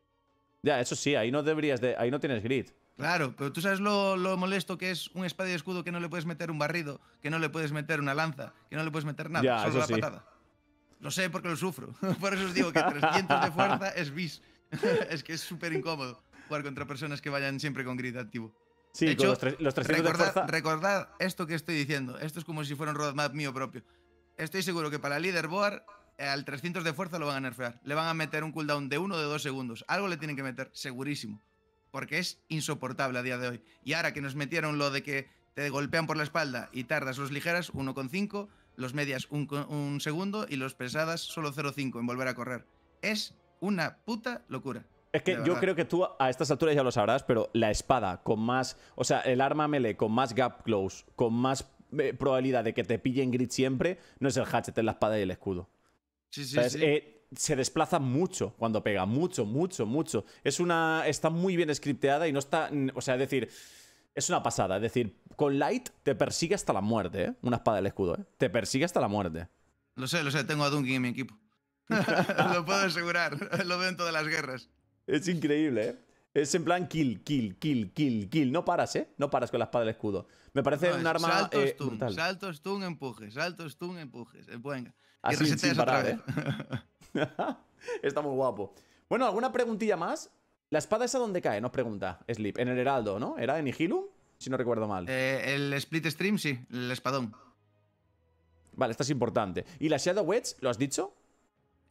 Ya, eso sí, ahí no deberías de. Ahí no tienes grit. Claro, pero tú sabes lo, lo molesto que es un espada y escudo que no le puedes meter un barrido, que no le puedes meter una lanza, que no le puedes meter nada, Ya, solo la sí. patada. Lo sé porque lo sufro. Por eso os digo que 300 de fuerza es bis. es que es súper incómodo jugar contra personas que vayan siempre con grit activo. Sí, De hecho, los, tres- los 300 de Recordad, fuerza. recordad esto que estoy diciendo. Esto es como si fuera un roadmap mío propio. Estoy seguro que para el leaderboard, eh, al 300 de fuerza lo van a nerfear. Le van a meter un cooldown de uno o de dos segundos. Algo le tienen que meter, segurísimo. Porque es insoportable a día de hoy. Y ahora que nos metieron lo de que te golpean por la espalda y tardas los ligeras 1,5, los medias un, co- un segundo y los pesadas solo 0,5 en volver a correr. Es una puta locura. Es que yo creo que tú a estas alturas ya lo sabrás, pero la espada con más. O sea, el arma melee con más gap close, con más eh, probabilidad de que te pillen grit siempre, no es el hatchet, es la espada y el escudo. Sí, sí, sí. Eh, se desplaza mucho cuando pega, mucho, mucho, mucho. Es una. Está muy bien scripteada y no está. O sea, es decir. Es una pasada. Es decir, con Light te persigue hasta la muerte, ¿eh? Una espada del escudo, ¿eh? Te persigue hasta la muerte. Lo sé, lo sé, tengo a Dunkin en mi equipo. lo puedo asegurar, lo veo en todas las guerras. Es increíble, ¿eh? Es en plan kill, kill, kill, kill, kill. No paras, ¿eh? No paras con la espada del escudo. Me parece No, un arma salto, eh, stun, brutal. salto, stun, empuje, salto, stun, empujes. eh, Venga. Y Así, sin reseteas otra parar, vez. Está muy guapo. Bueno, ¿alguna preguntilla más? ¿La espada esa dónde cae? Nos pregunta Sleep. En el Heraldo, ¿no? ¿Era en Nihilum? Si no recuerdo mal. Eh, el split stream, sí, el espadón. Vale, esta es importante. ¿Y la Shadow Wedge? ¿Lo has dicho?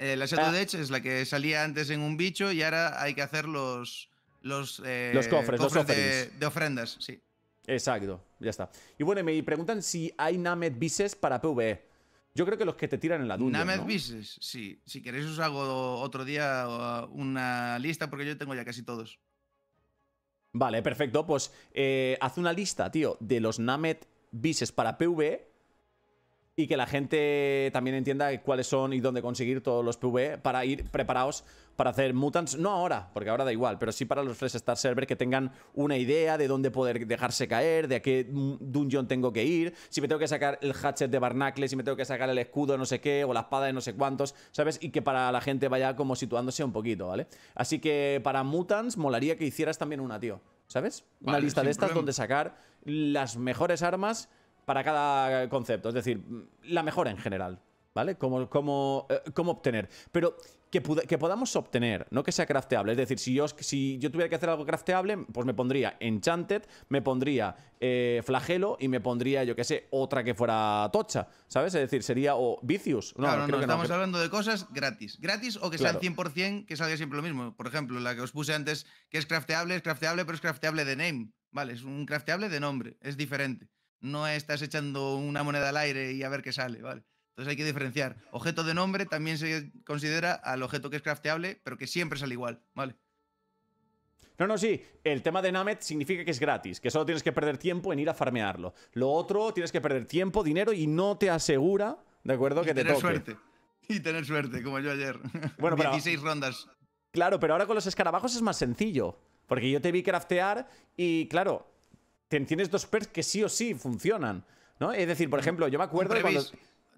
Eh, la Shadow Ah. Edge es la que salía antes en un bicho y ahora hay que hacer los. Los, eh, Los cofres, los de, ofrendas, sí. Exacto, ya está. Y bueno, me preguntan si hay Named Bises para PvE. Yo creo que los que te tiran en la dungeon, Named ¿no? Sí. Si queréis os hago otro día una lista porque yo tengo ya casi todos. Vale, perfecto. Pues eh, haz una lista, tío, de los Named Bises para PvE. Y que la gente también entienda cuáles son y dónde conseguir todos los PvE para ir preparados para hacer mutants, no ahora, porque ahora da igual, pero sí para los Fresh Start Server que tengan una idea de dónde poder dejarse caer, de a qué dungeon tengo que ir, si me tengo que sacar el hatchet de Barnacle, si me tengo que sacar el escudo no sé qué, o la espada de no sé cuántos, ¿sabes? Y que para la gente vaya como situándose un poquito, ¿vale? Así que para mutants molaría que hicieras también una, tío, ¿sabes? Una lista de estas donde sacar las mejores armas para cada concepto, es decir, la mejor en general, ¿vale? Como, como, eh, cómo obtener. Pero que, que, podamos obtener, no que sea crafteable. Es decir, si yo, si yo tuviera que hacer algo crafteable, pues me pondría Enchanted, me pondría eh, Flagelo y me pondría, yo qué sé, otra que fuera tocha, ¿sabes? Es decir, sería o Vicious. No, claro, no, estamos hablando de cosas gratis. Gratis o que sea 100% que salga siempre lo mismo. Por ejemplo, la que os puse antes, que es crafteable, es crafteable, pero es crafteable de name. Vale, es un crafteable de nombre, es diferente. No estás echando una moneda al aire y a ver qué sale, ¿vale? Entonces hay que diferenciar. Objeto de nombre también se considera al objeto que es crafteable, pero que siempre sale igual, ¿vale? No, no, sí. El tema de Namet significa que es gratis, que solo tienes que perder tiempo en ir a farmearlo. Lo otro, tienes que perder tiempo, dinero y no te asegura, ¿de acuerdo? que te tener suerte. Y tener suerte, como yo ayer. Bueno, 16 rondas. Claro, pero ahora con los escarabajos es más sencillo. Porque yo te vi craftear y, claro, tienes dos perks que sí o sí funcionan. ¿no? Es decir, por ejemplo, yo me acuerdo de cuando.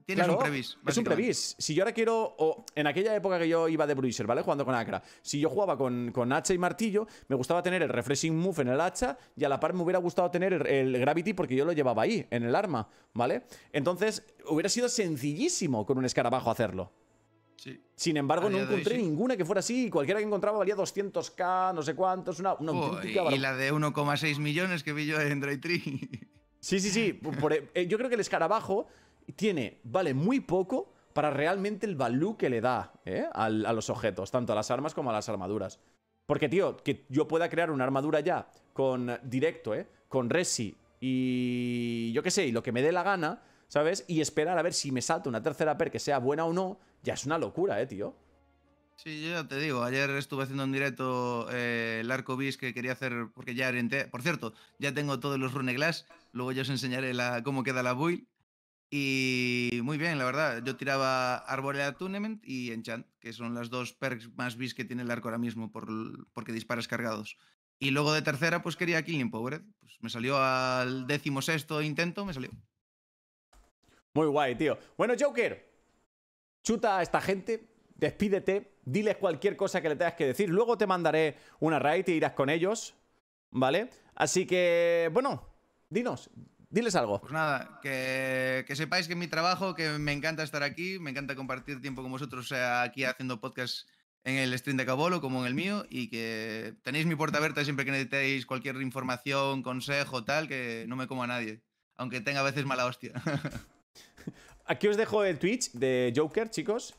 Tienes un previs. Es un previs. Si yo ahora quiero. O en aquella época que yo iba de Bruiser, ¿vale? Jugando con Acra. Si yo jugaba con, con, hacha y martillo, me gustaba tener el refreshing move en el hacha y a la par me hubiera gustado tener el, gravity porque yo lo llevaba ahí, en el arma, ¿vale? Entonces, hubiera sido sencillísimo con un escarabajo hacerlo. Sí. Sin embargo, no encontré ninguna que fuera así. Cualquiera que encontraba valía 200k, no sé cuántos, una, una Y la de 1,6 millones que vi yo en Dry Tree. Sí, sí, sí. Eh, yo creo que el escarabajo tiene, vale muy poco para realmente el value que le da ¿eh? a, los objetos, tanto a las armas como a las armaduras. Porque, tío, que yo pueda crear una armadura ya con directo, ¿eh? Con Resi y yo qué sé, y lo que me dé la gana, ¿sabes? Y esperar a ver si me salta una tercera per que sea buena o no, ya es una locura, ¿eh, tío? Sí, yo ya te digo, ayer estuve haciendo en directo eh, el arco bis que quería hacer, porque ya orienté. Por cierto, ya tengo todos los runeglass, luego ya os enseñaré la, cómo queda la build. Y muy bien, la verdad. Yo tiraba Arboreal Attunement y Enchant, que son las dos perks más bis que tiene el arco ahora mismo por, porque disparas cargados. Y luego de tercera, pues quería Killing Power. Pues me salió al décimo sexto intento, me salió. Muy guay, tío. Bueno, Joker, chuta a esta gente, despídete, diles cualquier cosa que le tengas que decir. Luego te mandaré una raid y irás con ellos, ¿vale? Así que, bueno, dinos, Diles algo. Pues nada, que, sepáis que mi trabajo, que me encanta estar aquí, me encanta compartir tiempo con vosotros, sea aquí haciendo podcast en el stream de Cabolo como en el mío, y que tenéis mi puerta abierta siempre que necesitéis cualquier información, consejo, tal, que no me como a nadie, aunque tenga a veces mala hostia. Aquí os dejo el Twitch de Joker, chicos.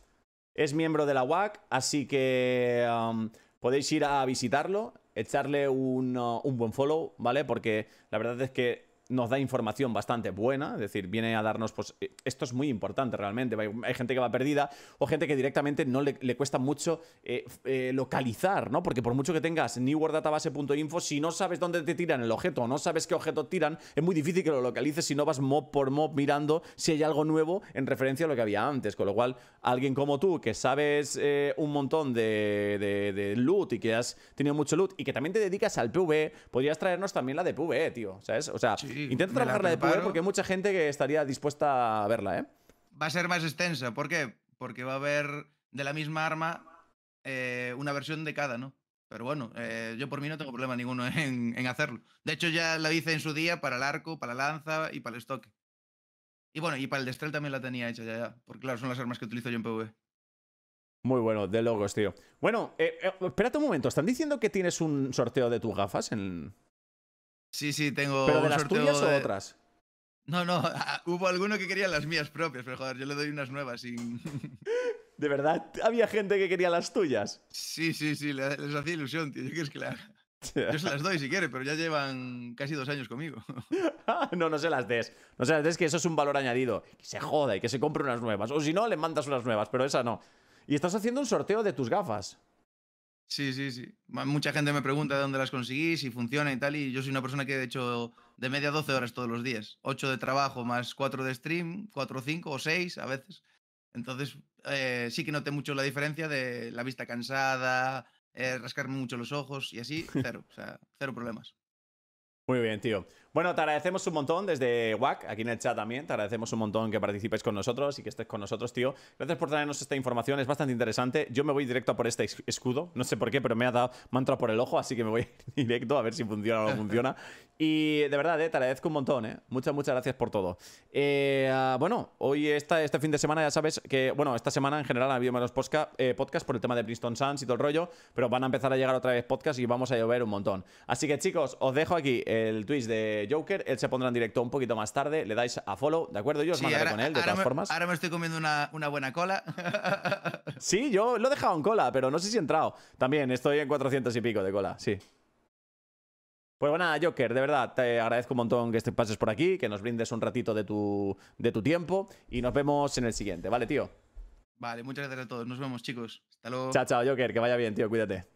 Es miembro de la WAC, así que um, podéis ir a visitarlo, echarle uh, un buen follow, ¿vale? Porque la verdad es que nos da información bastante buena, es decir, viene a darnos, pues eh, esto es muy importante realmente, hay gente que va perdida o gente que directamente no le, cuesta mucho eh, eh, localizar, ¿no? Porque por mucho que tengas newwordatabase.info, si no sabes dónde te tiran el objeto o no sabes qué objeto tiran, es muy difícil que lo localices si no vas mob por mob mirando si hay algo nuevo en referencia a lo que había antes, con lo cual alguien como tú que sabes un montón de, de, loot y que has tenido mucho loot y que también te dedicas al PvE, podrías traernos también la de PvE, tío, ¿sabes? O sea, Intenta trabajarla de poder porque hay mucha gente que estaría dispuesta a verla, ¿eh? Va a ser más extensa. ¿Por qué? Porque va a haber de la misma arma eh, una versión de cada, ¿no? Pero bueno, eh, yo por mí no tengo problema ninguno en, hacerlo. De hecho, ya la hice en su día para el arco, para la lanza y para el estoque. Y bueno, y para el destrel también la tenía hecha ya, ya. Porque claro, son las armas que utilizo yo en PvE. Muy bueno, de logos, tío. Bueno, eh, espérate un momento. ¿Están diciendo que tienes un sorteo de tus gafas en, Sí, sí, tengo. ¿Pero de las tuyas o otras? No, no, hubo alguno que quería las mías propias, pero joder, yo le doy unas nuevas sin. ¿De verdad había gente que quería las tuyas? Sí, sí, sí, les hacía ilusión, tío. Yo que la... Yo se las doy si quiere, pero ya llevan casi dos años conmigo. no, no se las des. No se las des, que eso es un valor añadido. Que se joda y que se compre unas nuevas. O si no, le mandas unas nuevas, pero esa no. Y estás haciendo un sorteo de tus gafas. Sí, sí, sí. Mucha gente me pregunta de dónde las conseguís, si funciona y tal, y yo soy una persona que he hecho de media 12 horas todos los días. 8 de trabajo más 4 de stream, 4 o 5 o 6 a veces. Entonces, eh, sí que noté mucho la diferencia de la vista cansada, eh, rascarme mucho los ojos y así, cero, o sea, cero problemas. Muy bien, tío. Bueno, te agradecemos un montón desde WAC, aquí en el chat también. Te agradecemos un montón que participes con nosotros y que estés con nosotros, tío. Gracias por traernos esta información, es bastante interesante. Yo me voy directo a por este escudo, no sé por qué, pero me ha dado mantra por el ojo, así que me voy directo a ver si funciona o no funciona. Y de verdad, eh, te agradezco un montón, ¿eh? Muchas, muchas gracias por todo. Eh, ah, bueno, hoy, esta, este fin de semana, ya sabes que, bueno, esta semana en general ha habido menos eh, podcast por el tema de Princeton Suns y todo el rollo, pero van a empezar a llegar otra vez podcasts y vamos a llover un montón. Así que, chicos, os dejo aquí el twist de Joker. Él se pondrá en directo un poquito más tarde. Le dais a follow, ¿de acuerdo? Yo os mandaré con él, de todas formas. Ahora me estoy comiendo una, buena cola. sí, yo lo he dejado en cola, pero no sé si he entrado. También estoy en 400 y pico de cola, sí. Pues bueno, Joker, de verdad, te agradezco un montón que pases por aquí, que nos brindes un ratito de tu, de tu tiempo y nos vemos en el siguiente, ¿vale, tío? Vale, muchas gracias a todos. Nos vemos, chicos. Hasta luego. Chao, chao, Joker, que vaya bien, tío, cuídate.